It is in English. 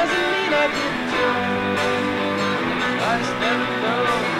doesn't mean I didn't do. I just never know.